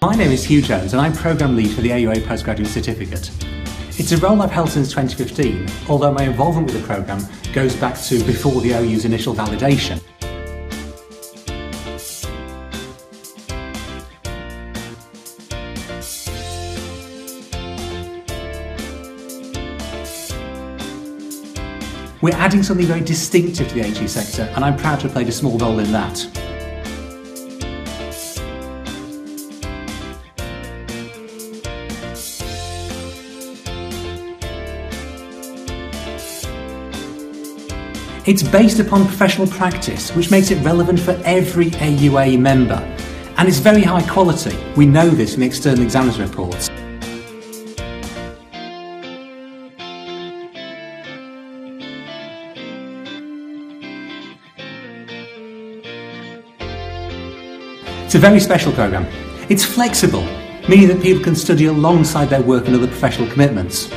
My name is Hugh Jones and I'm Programme Lead for the AUA Postgraduate Certificate. It's a role I've held since 2015, although my involvement with the programme goes back to before the OU's initial validation. We're adding something very distinctive to the HE sector and I'm proud to have played a small role in that. It's based upon professional practice, which makes it relevant for every AUA member. And it's very high quality. We know this from external examiners reports. It's a very special programme. It's flexible, meaning that people can study alongside their work and other professional commitments.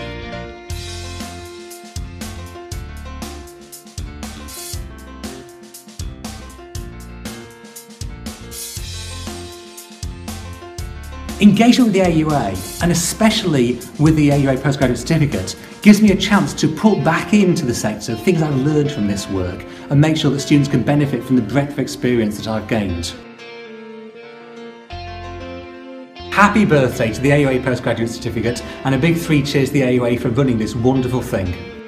Engagement with the AUA, and especially with the AUA Postgraduate Certificate, gives me a chance to put back into the sector things I've learned from this work and make sure that students can benefit from the breadth of experience that I've gained. Happy birthday to the AUA Postgraduate Certificate and a big three cheers to the AUA for running this wonderful thing.